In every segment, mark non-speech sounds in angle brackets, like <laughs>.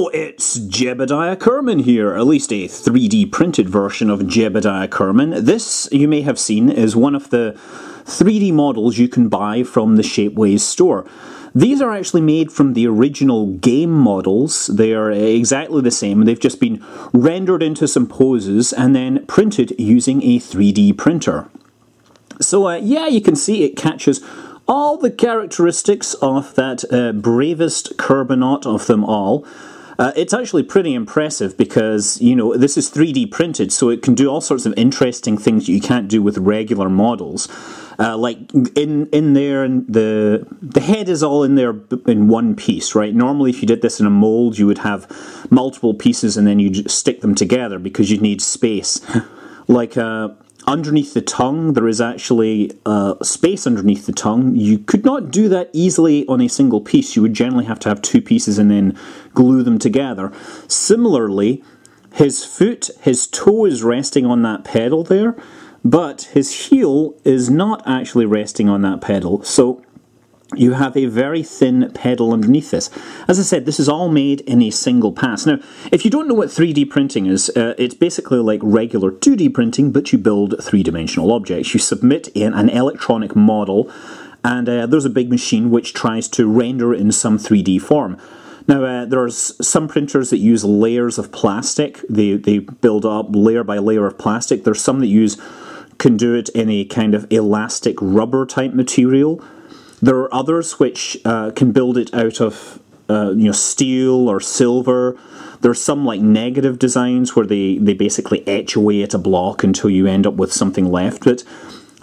Hello, it's Jebediah Kerman here, at least a 3D printed version of Jebediah Kerman. This, you may have seen, is one of the 3D models you can buy from the Shapeways store. These are actually made from the original game models. They are exactly the same. They've just been rendered into some poses and then printed using a 3D printer. So uh, yeah, you can see it catches all the characteristics of that uh, bravest Kerbonaut of them all. Uh, it's actually pretty impressive because, you know, this is 3D printed, so it can do all sorts of interesting things that you can't do with regular models. Uh, like in in there, and the the head is all in there in one piece, right? Normally, if you did this in a mold, you would have multiple pieces and then you'd stick them together because you need space. <laughs> like uh, underneath the tongue, there is actually uh, space underneath the tongue. You could not do that easily on a single piece. You would generally have to have two pieces and then glue them together. Similarly, his foot, his toe is resting on that pedal there, but his heel is not actually resting on that pedal. So you have a very thin pedal underneath this. As I said, this is all made in a single pass. Now, if you don't know what 3D printing is, uh, it's basically like regular 2D printing, but you build three-dimensional objects. You submit in an electronic model, and uh, there's a big machine which tries to render in some 3D form. Now, uh, there's some printers that use layers of plastic. They, they build up layer by layer of plastic. There's some that use can do it in a kind of elastic rubber type material. There are others which uh, can build it out of uh, you know steel or silver. There's some like negative designs where they, they basically etch away at a block until you end up with something left. But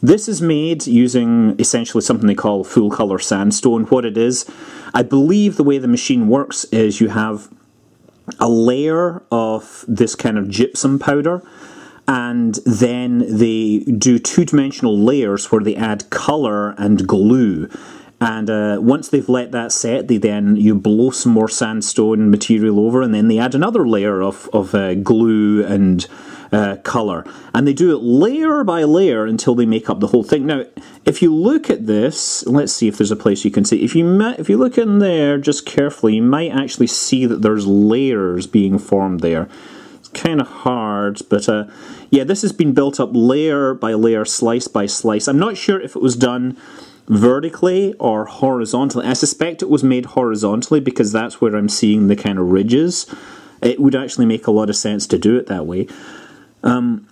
this is made using essentially something they call full color sandstone. What it is, I believe the way the machine works is you have a layer of this kind of gypsum powder and then they do two-dimensional layers where they add color and glue. And uh, once they've let that set they then you blow some more sandstone material over and then they add another layer of, of uh, glue and uh, color. And they do it layer by layer until they make up the whole thing. Now if you look at this let's see if there's a place you can see. If you if you look in there just carefully you might actually see that there's layers being formed there kind of hard, but uh, yeah, this has been built up layer by layer, slice by slice. I'm not sure if it was done vertically or horizontally. I suspect it was made horizontally because that's where I'm seeing the kind of ridges. It would actually make a lot of sense to do it that way. Um,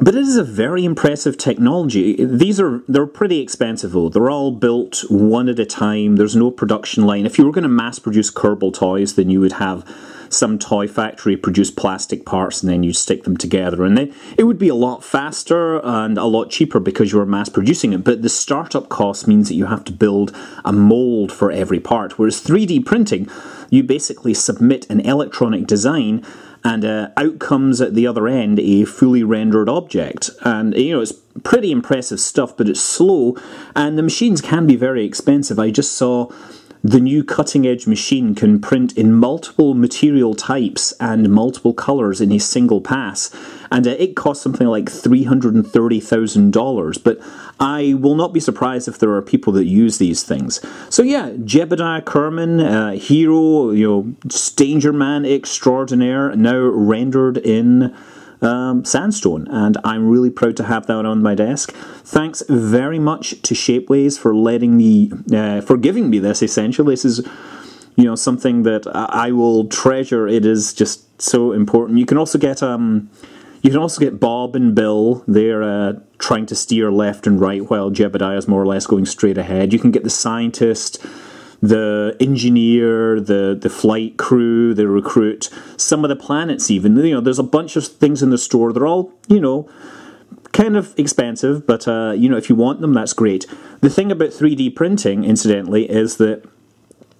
but it is a very impressive technology. These are they're pretty expensive though. They're all built one at a time. There's no production line. If you were going to mass produce Kerbal toys, then you would have some toy factory produce plastic parts and then you stick them together. And then it would be a lot faster and a lot cheaper because you are mass producing it. But the startup cost means that you have to build a mold for every part. Whereas 3D printing, you basically submit an electronic design and uh, out comes at the other end a fully rendered object. And you know, it's pretty impressive stuff, but it's slow, and the machines can be very expensive. I just saw the new cutting edge machine can print in multiple material types and multiple colours in a single pass, and uh, it costs something like $330,000. But I will not be surprised if there are people that use these things. So, yeah, Jebediah Kerman, uh, hero, you know, Danger Man extraordinaire, now rendered in um, sandstone, and I'm really proud to have that on my desk. Thanks very much to Shapeways for letting me, uh, for giving me this. Essentially, this is you know something that I will treasure. It is just so important. You can also get um, you can also get Bob and Bill. They're uh, trying to steer left and right while Jebediah is more or less going straight ahead. You can get the scientist the engineer, the the flight crew, the recruit, some of the planets even. You know, there's a bunch of things in the store. They're all, you know, kind of expensive, but uh, you know, if you want them, that's great. The thing about 3D printing, incidentally, is that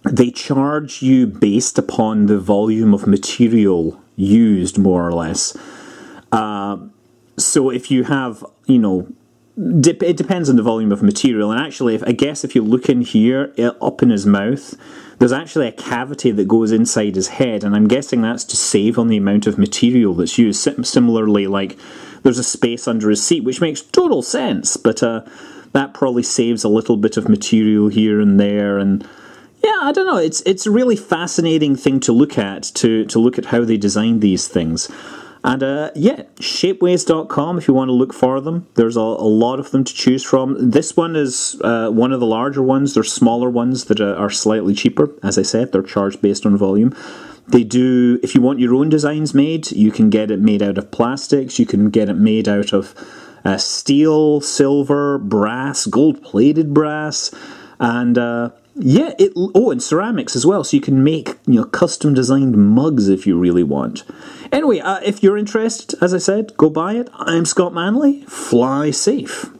they charge you based upon the volume of material used, more or less. Uh, so if you have, you know, it depends on the volume of material. And actually, if, I guess if you look in here, up in his mouth, there's actually a cavity that goes inside his head, and I'm guessing that's to save on the amount of material that's used. Similarly, like there's a space under his seat, which makes total sense, but uh, that probably saves a little bit of material here and there, and yeah, I don't know. It's it's a really fascinating thing to look at to to look at how they designed these things. And uh, yeah, shapeways.com if you want to look for them. There's a, a lot of them to choose from. This one is uh, one of the larger ones. There's smaller ones that are slightly cheaper. As I said, they're charged based on volume. They do, if you want your own designs made, you can get it made out of plastics, you can get it made out of uh, steel, silver, brass, gold plated brass, and uh, yeah, it oh, and ceramics as well. So you can make you know custom designed mugs if you really want. Anyway, uh, if you're interested, as I said, go buy it. I'm Scott Manley. Fly safe.